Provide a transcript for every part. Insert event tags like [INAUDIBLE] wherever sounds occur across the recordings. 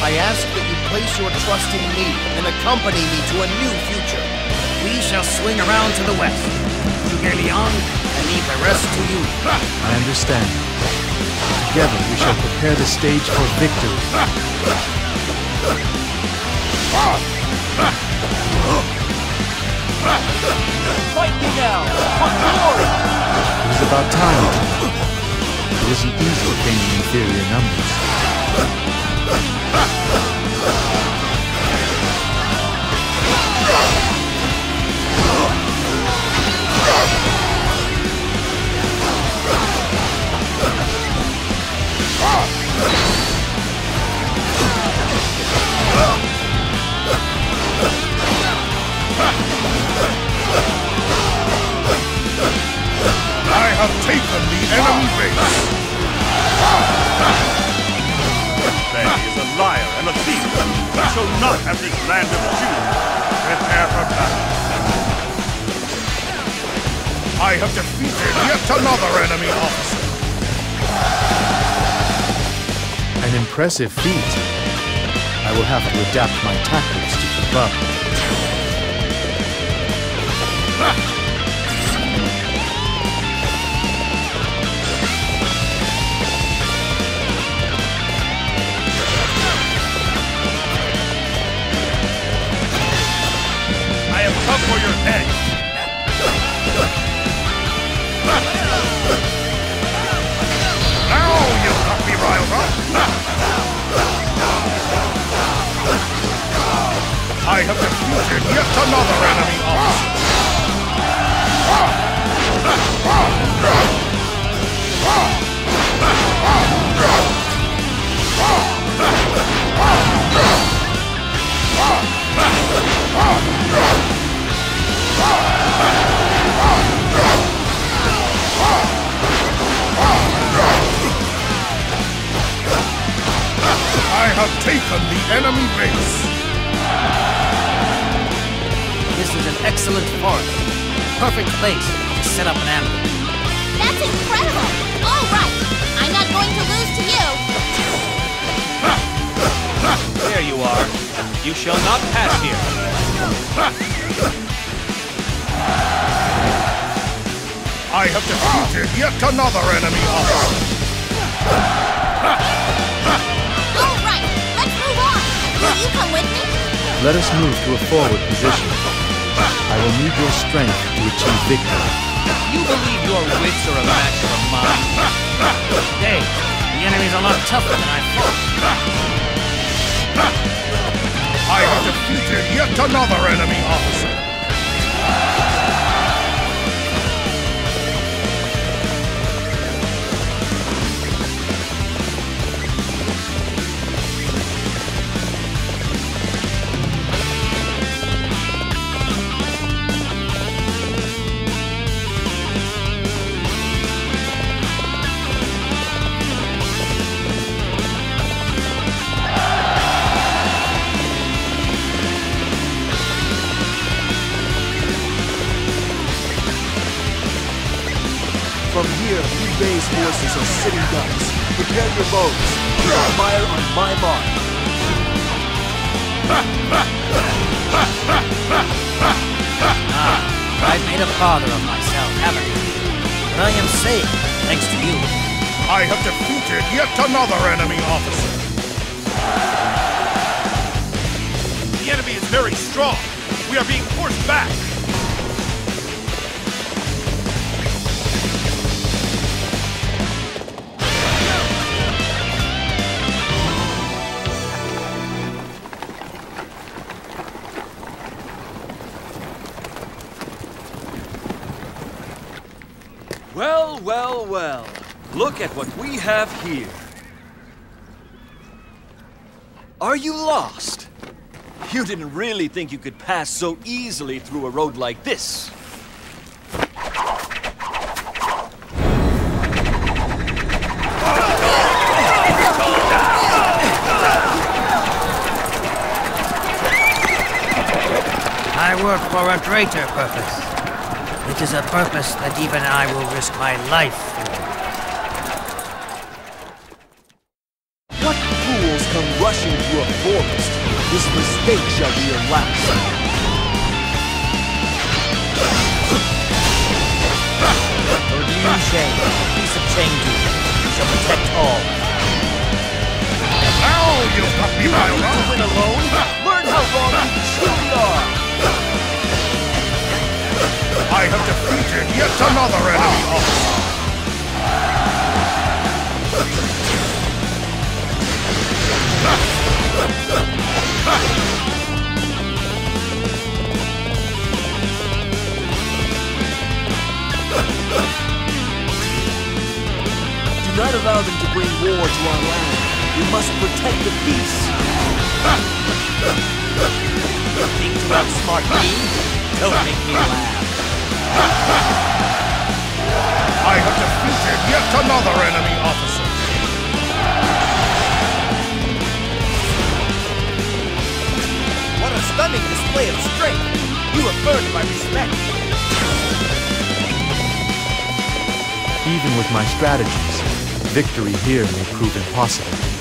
I ask that you place your trust in me and accompany me to a new future. We shall swing around to the west, to Gerleon, and leave the rest to you. I understand. Together we shall prepare the stage for victory. Fight me now, for glory! It is about time. It isn't easy gaining inferior numbers. Ha ha ha! For. I have defeated yet another enemy officer. An impressive feat. I will have to adapt my tactics to keep up. [LAUGHS] defeated yet another enemy officer. I have taken the enemy base. Excellent forest. Perfect place to set up an ambush. That's incredible! All right! I'm not going to lose to you! There you are. You shall not pass here. I have defeated yet another enemy officer. All right! Let's move on! Will you come with me? Let us move to a forward position. I will need your strength to achieve victory. You believe your wits are a match for mine? Hey, the enemy's a lot tougher than I thought. I have defeated yet another enemy officer. Your bows. We will fire on my mark. Ah, I've made a father of myself, haven't I? But I am safe, thanks to you. I have defeated yet another enemy officer. The enemy is very strong. We are being forced back. Well. Look at what we have here. Are you lost? You didn't really think you could pass so easily through a road like this. I work for a greater purpose. It is a purpose that even I will risk my life for. What fools come rushing through a forest, this mistake shall be your last. For Liu Zhang, peace of Chengdu, shall protect all. Now you've got me riled To win alone, learn how wrong yet another enemy ah. officer. Do not allow them to bring war to our land. We must protect the peace. Think to outsmart me? Don't make me laugh. I have defeated yet another enemy officer. What a stunning display of strength! You have earned my respect. Even with my strategies, victory here may prove impossible.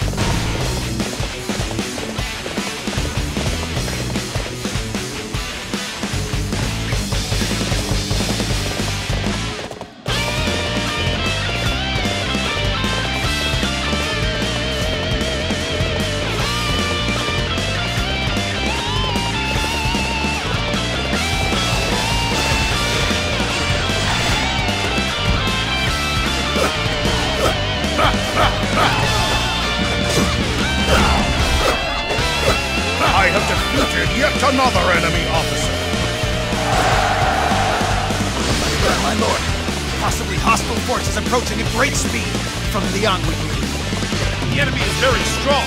Hostile forces approaching at great speed from the Liangwi region. The enemy is very strong.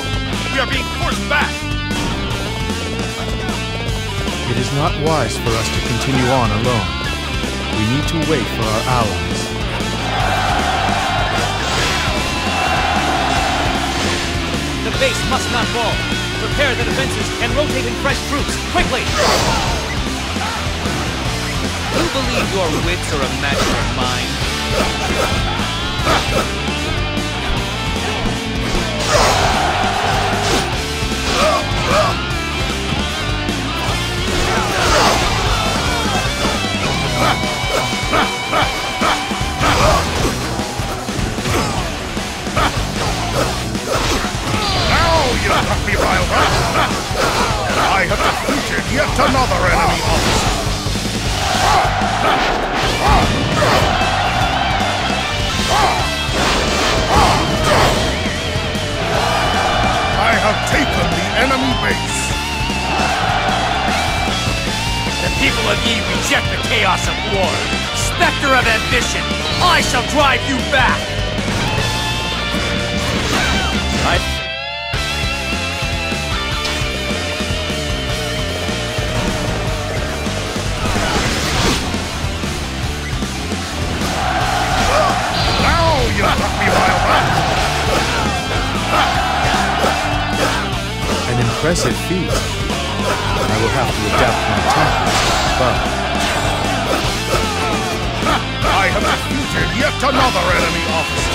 We are being forced back. It is not wise for us to continue on alone. We need to wait for our allies. The base must not fall. Prepare the defenses and rotate in fresh troops, quickly! You believe your wits are a match for mine? Ha ha ha! Of Yi reject the chaos of war. Spectre of ambition, I shall drive you back! I... Now you've me riled up. An impressive feat. I will have to adapt my tactics, but I have defeated yet another enemy officer.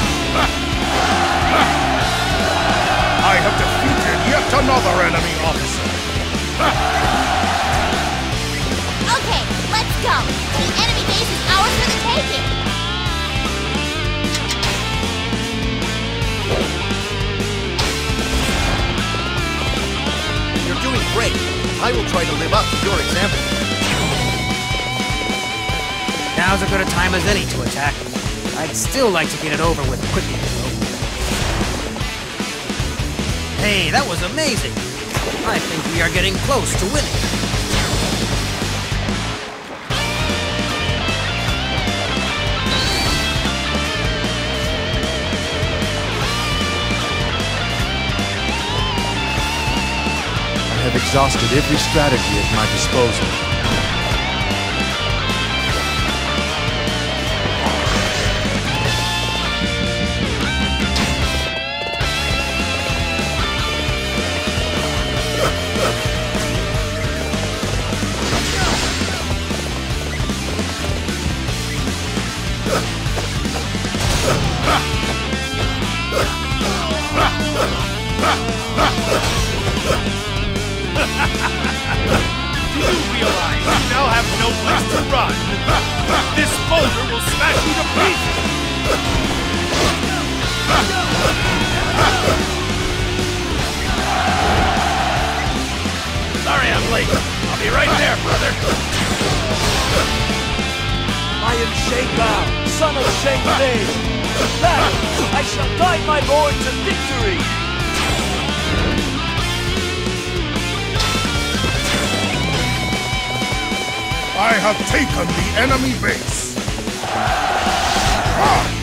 I have defeated yet another enemy officer. Okay, let's go. The enemy base is ours for the taking. I will try to live up to your example. Now's as good a time as any to attack. I'd still like to get it over with quickly, though. Hey, that was amazing! I think we are getting close to winning. Exhausted every strategy at my disposal. line. You now have no place to run. This boulder will smash you to pieces. Sorry I'm late. I'll be right there, brother. I am Shang son of Shang Tsung. I shall guide my lord to victory! I have taken the enemy base. The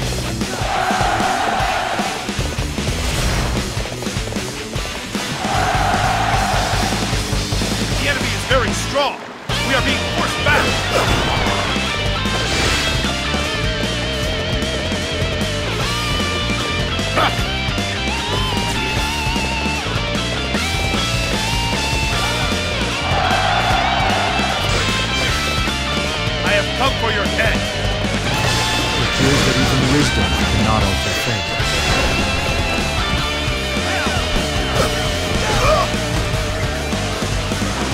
wisdom cannot alter fate.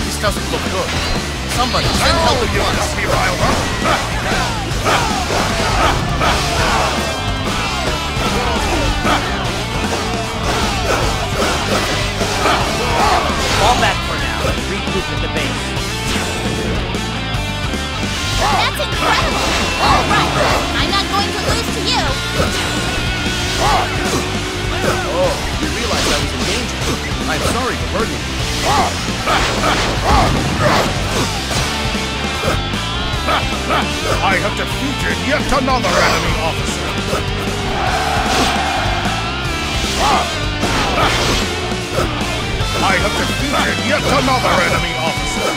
This doesn't look good. Somebody send help at once. me riled. Fall back for now. Regroup at the base. That's incredible! All right, I have defeated yet another enemy officer. I have defeated yet another enemy officer.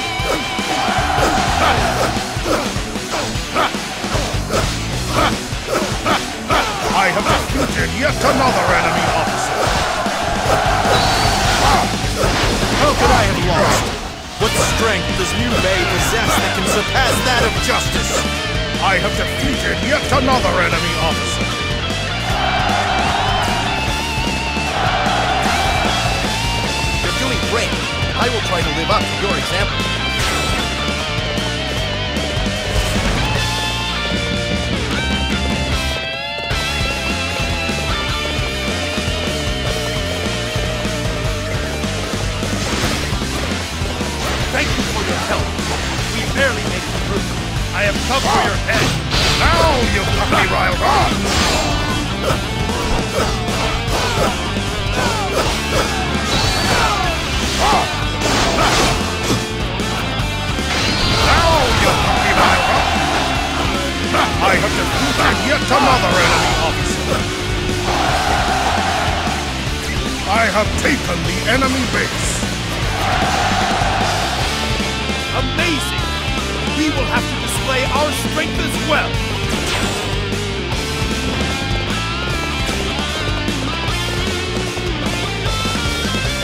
I have defeated yet another enemy strength does Liu Bei possess that can surpass that of justice? I have defeated yet another enemy officer. You're doing great. I will try to live up to your example. Help. We barely made it through. I have come for your head. Now got me riled. Now got me riled. I have defeated yet another enemy officer. I have taken the enemy base. Amazing! We will have to display our strength as well.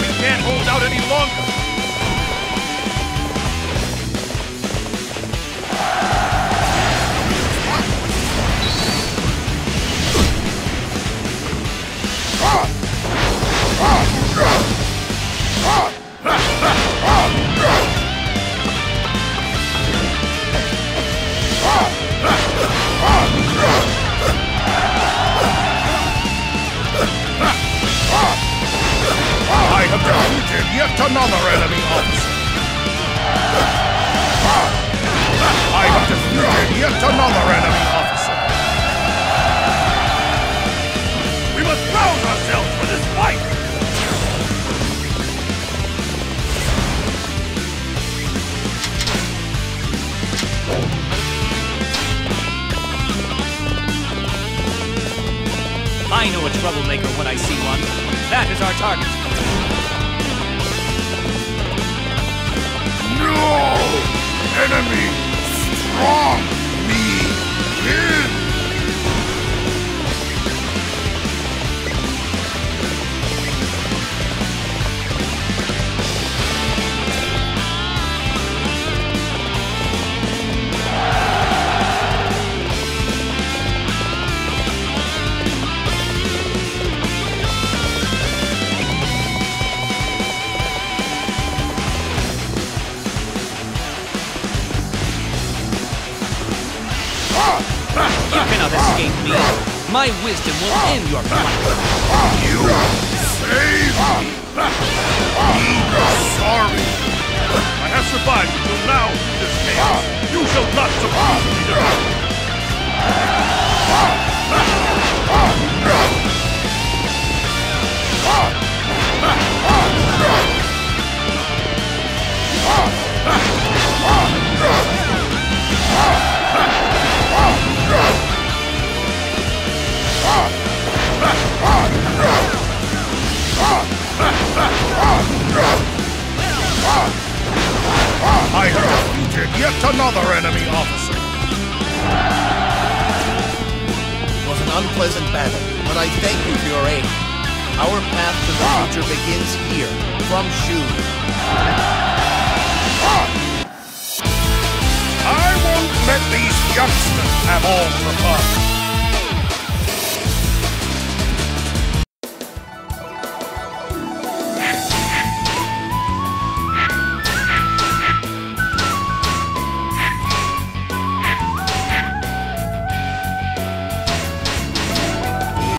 We can't hold out any longer. I know a troublemaker when I see one. That is our target. No! Enemy! Strong! Me! My wisdom will end your plight. You saved me! Sorry! I have survived until now through this chaos. You shall not survive, leader. Unpleasant battle, but I thank you for your aid. Our path to the future begins here, from Shu. I won't let these youngsters have all the fun.